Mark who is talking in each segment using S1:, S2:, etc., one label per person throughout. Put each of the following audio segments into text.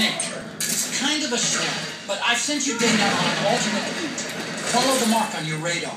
S1: snake. It's kind of a shell, but I've sent you data on an alternate route. Follow the mark on your radar.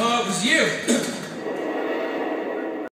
S1: Oh, it was you.